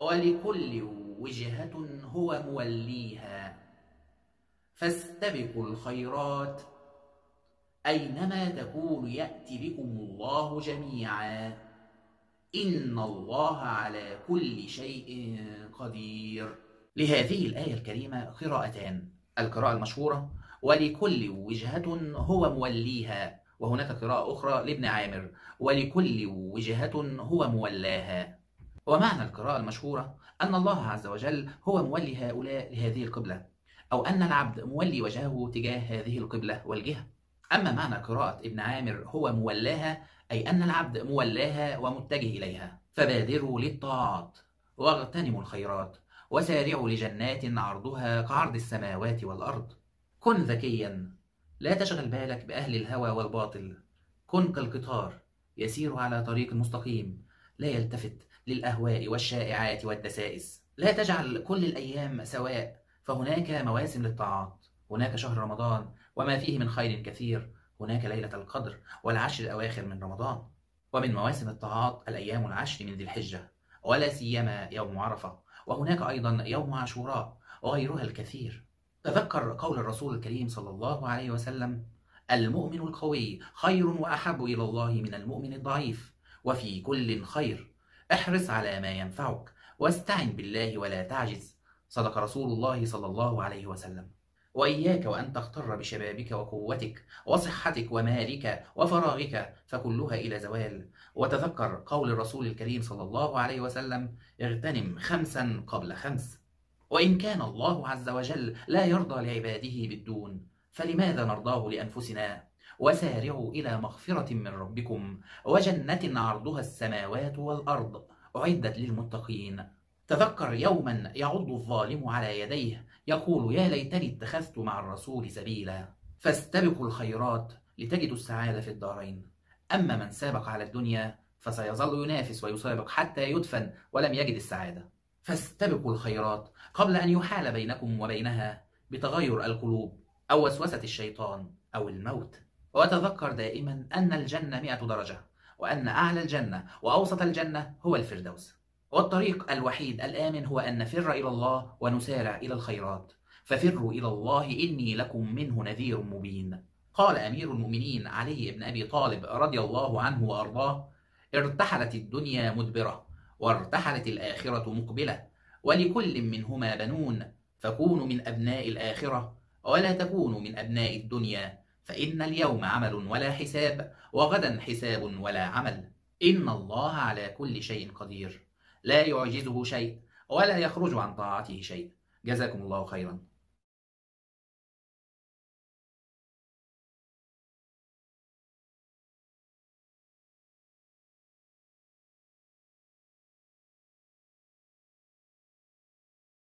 ولكل وجهة هو موليها. فاستبقوا الخيرات. أينما تكون يأتي بكم الله جميعا. إن الله على كل شيء قدير. لهذه الآية الكريمة قراءتان. القراءة المشهورة ولكل وجهة هو موليها. وهناك قراءة أخرى لابن عامر. ولكل وجهة هو مولاها ومعنى القراءة المشهورة أن الله عز وجل هو مولي هؤلاء لهذه القبلة أو أن العبد مولي وجهه تجاه هذه القبلة والجهة. أما معنى قراءة ابن عامر هو مولاها أي أن العبد مولاها ومتجه إليها. فبادروا للطاعات واغتنموا الخيرات وسارعوا لجنات عرضها كعرض السماوات والأرض. كن ذكيا لا تشغل بالك بأهل الهوى والباطل. كن كالقطار يسير على طريق مستقيم لا يلتفت للأهواء والشائعات والدسائس. لا تجعل كل الأيام سواء فهناك مواسم للطاعات. هناك شهر رمضان وما فيه من خير كثير. هناك ليلة القدر والعشر الأواخر من رمضان. ومن مواسم الطاعات الأيام العشر من ذي الحجة. ولا سيما يوم عرفة. وهناك أيضا يوم عاشوراء وغيرها الكثير. تذكر قول الرسول الكريم صلى الله عليه وسلم المؤمن القوي خير وأحب إلى الله من المؤمن الضعيف. وفي كل خير احرص على ما ينفعك واستعن بالله ولا تعجز صدق رسول الله صلى الله عليه وسلم. وإياك وأن تغتر بشبابك وقوتك وصحتك ومالك وفراغك فكلها إلى زوال. وتذكر قول الرسول الكريم صلى الله عليه وسلم اغتنم خمسا قبل خمس وإن كان الله عز وجل لا يرضى لعباده بالدون فلماذا نرضاه لأنفسنا؟ وسارعوا إلى مغفرة من ربكم وجنة عرضها السماوات والأرض أعدت للمتقين. تذكر يوما يعض الظالم على يديه يقول يا ليتني اتخذت مع الرسول سبيلا. فاستبقوا الخيرات لتجدوا السعادة في الدارين. أما من سابق على الدنيا فسيظل ينافس ويسابق حتى يدفن ولم يجد السعادة. فاستبقوا الخيرات قبل أن يحال بينكم وبينها بتغير القلوب أو وسوسة الشيطان أو الموت. وتذكر دائما أن الجنة مئة درجة وأن أعلى الجنة وأوسط الجنة هو الفردوس. والطريق الوحيد الآمن هو أن نفر إلى الله ونسارع إلى الخيرات. ففروا إلى الله إني لكم منه نذير مبين. قال أمير المؤمنين علي بن أبي طالب رضي الله عنه وأرضاه ارتحلت الدنيا مدبرة وارتحلت الآخرة مقبلة ولكل منهما بنون فكونوا من أبناء الآخرة ولا تكونوا من أبناء الدنيا فإن اليوم عمل ولا حساب وغدا حساب ولا عمل. إن الله على كل شيء قدير. لا يعجزه شيء ولا يخرج عن طاعته شيء. جزاكم الله خيرا.